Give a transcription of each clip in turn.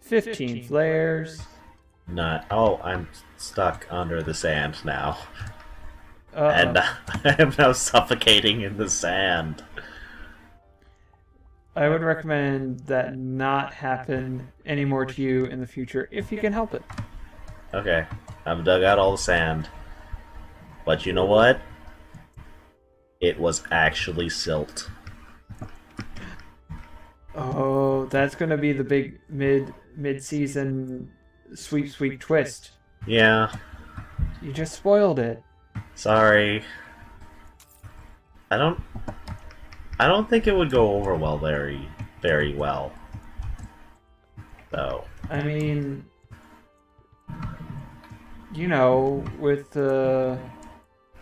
Fifteen flares. Not. Oh, I'm stuck under the sand now, Uh, and I am now suffocating in the sand. I would recommend that not happen anymore to you in the future if you can help it. Okay, I've dug out all the sand, but you know what? It was actually silt. Oh, that's gonna be the big mid mid season sweep sweep twist. Yeah, You just spoiled it. sorry. I don't. I don't think it would go over well very, very well. Though. I mean, you know, with the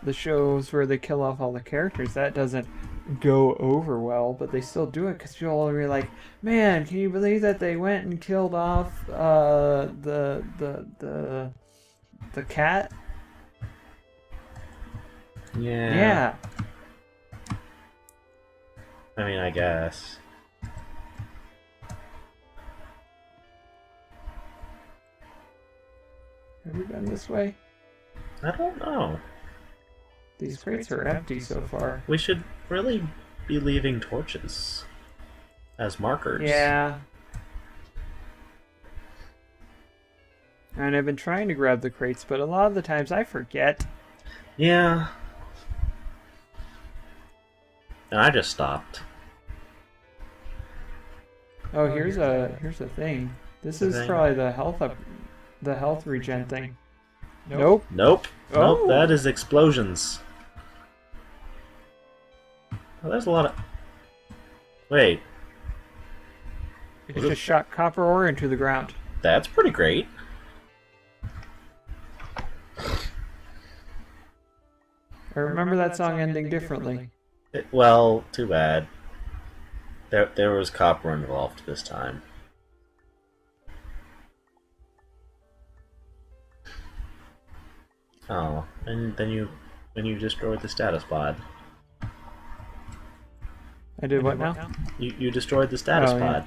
the shows where they kill off all the characters, that doesn't go over well, but they still do it because people are like, "Man, can you believe that they went and killed off uh, the the the the cat?" Yeah. Yeah. I mean, I guess. Have we been this way? I don't know. These crates are empty so far. We should really be leaving torches as markers. Yeah. And I've been trying to grab the crates, but a lot of the times I forget. Yeah. And I just stopped. Oh, oh here's a here's a thing. This is probably the health up, the health regen thing. Nope. Nope. Nope. Oh. That is explosions. Well, there's a lot of. Wait, It just shot copper ore into the ground. that's pretty great. I remember that song ending differently. It- well, too bad. There, there was copper involved this time. Oh, and then you, then you destroyed the status pod. I did what now? You, you destroyed the status Oh, yeah.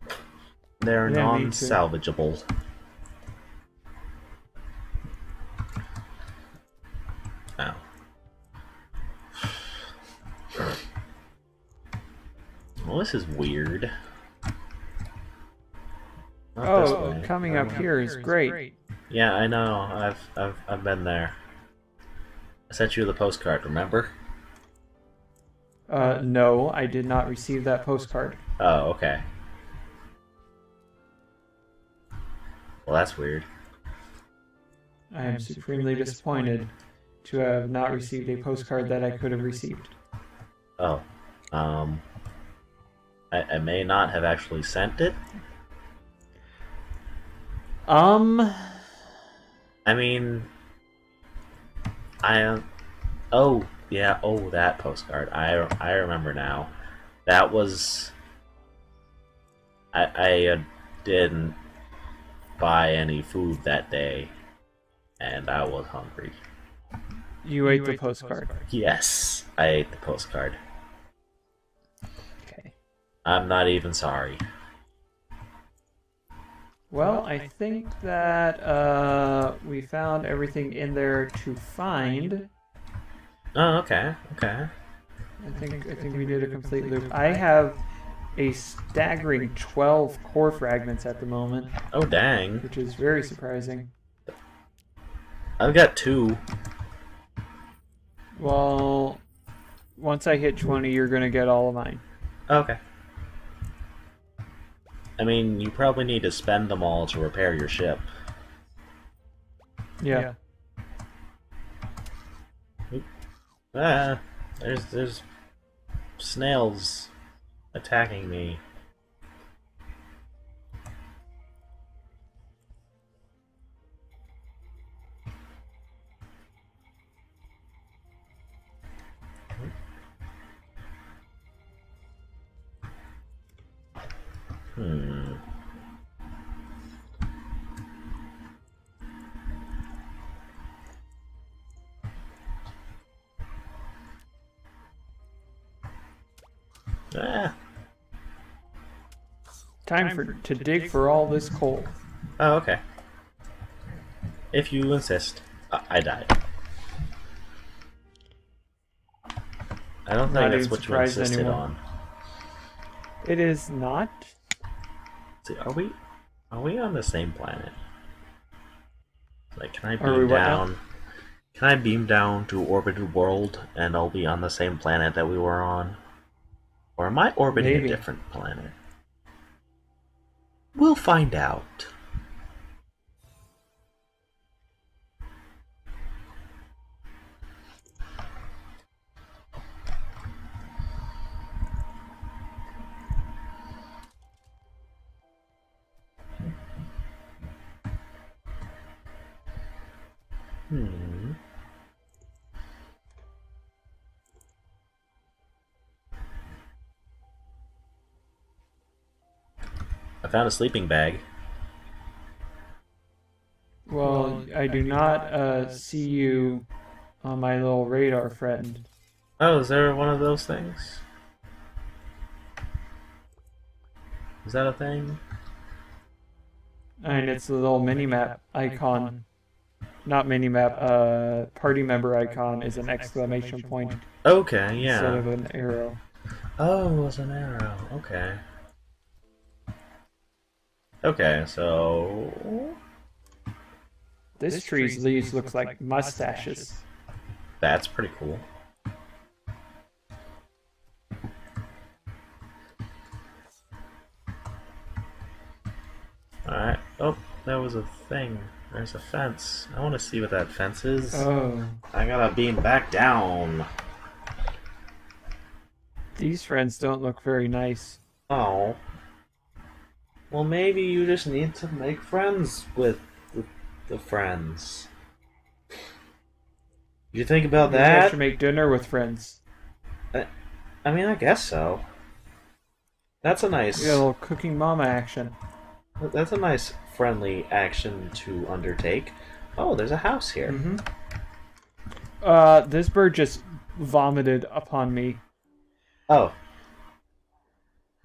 pod. They're Yeah, non-salvageable. Ow. Well, this is weird. Not Oh, coming oh, up here is great. Yeah, I know. I've I've I've been there. I sent you the postcard. Remember? Uh, no, I did not receive that postcard. Oh, okay. Well, that's weird. I am supremely disappointed to have not received a postcard that I could have received. Oh, um, I, I may not have actually sent it. Um, I mean, I am. oh yeah, oh that postcard. I I remember now. That was. I I uh, didn't buy any food that day, and I was hungry. you ate the postcard. Yes, I ate the postcard. Okay. I'm not even sorry. Well, I think that uh, we found everything in there to find. Oh, okay, okay. I think I think we did a complete loop. I have a staggering 12 core fragments at the moment, Oh, dang. which is very surprising. I've got two. Well, once I hit 20, you're gonna get all of mine. Oh, okay. I mean, you probably need to spend them all to repair your ship. Yeah. Ah, there's there's snails attacking me. Hmm. Eh. Time for to dig for all this coal. Oh, okay. If you insist. I, I died. I don't think that's what you insisted anyone. on. It is not. See, are we are we on the same planet? Like, can I beam down? Can I beam down to orbited world and I'll be on the same planet that we were on? Or am I orbiting Maybe. a different planet? We'll find out. Hmm. Found a sleeping bag. Well, I do not uh, see you on my little radar, friend. Oh, is there one of those things? Is that a thing? And it's the little mini map icon. Not mini map, uh, party member icon is an exclamation point Okay, yeah. instead yeah. of an arrow. Oh, it was an arrow. Okay. Okay, so This tree's leaves look like mustaches. that's pretty cool. Alright. Oh, that was a thing. There's a fence. I want to see what that fence is. Oh, I gotta beam back down. these friends don't look very nice. Oh. Well, maybe you just need to make friends with the, the friends. You think about Maybe I that? should make dinner with friends. I mean, I guess so. That's a nice. We got a little cooking mama action. That's a nice friendly action to undertake. Oh, there's a house here. hmm Uh, this bird just vomited upon me. Oh.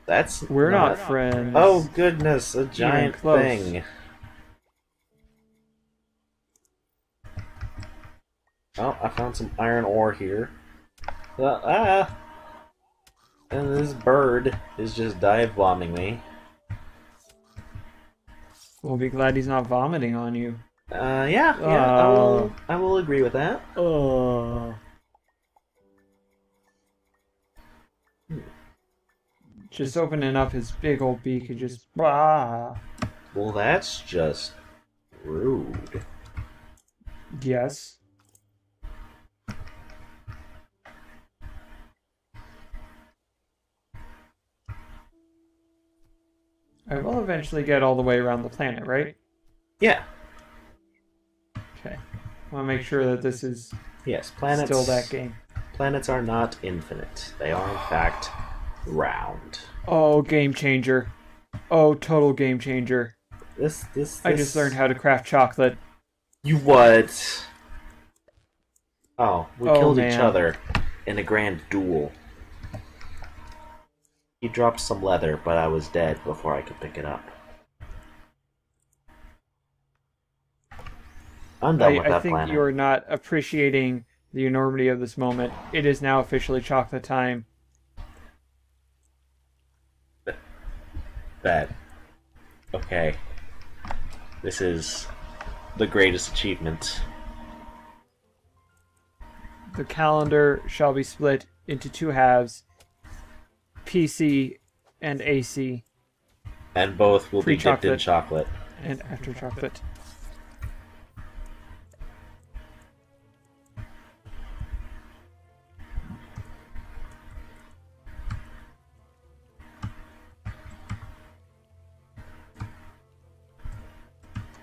That's We're not friends. Oh goodness, a giant thing. Oh, I found some iron ore here. Uh, ah! And this bird is just dive bombing me. We'll be glad he's not vomiting on you. Uh, yeah, yeah, I will, Oh. I will agree with that. Oh. Just opening up his big old beak and just. Well, that's just rude. Yes. I will eventually get all the way around the planet, right? Yeah, Okay. I want to make sure that this is yes, planets. still that game. Planets are not infinite. They are, in fact, round. Oh, game changer. Oh, total game changer. This, this, I just learned how to craft chocolate. You what? Oh, we Oh, killed each other in a grand duel. He dropped some leather, but I was dead before I could pick it up. I'm done I, with I think planet. you're not appreciating the enormity of this moment. It is now officially chocolate time. That. Okay. This is the greatest achievement. The calendar shall be split into two halves PC and AC, And both will be dipped in chocolate. and after chocolate.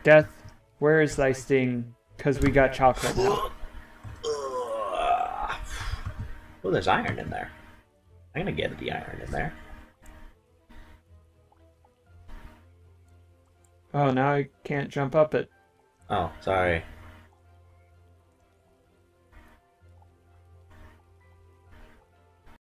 Death, where is thy sting? Because we got chocolate now. Oh, there's iron in there. I'm gonna get the iron in there. Oh, now I can't jump up it. Oh, sorry.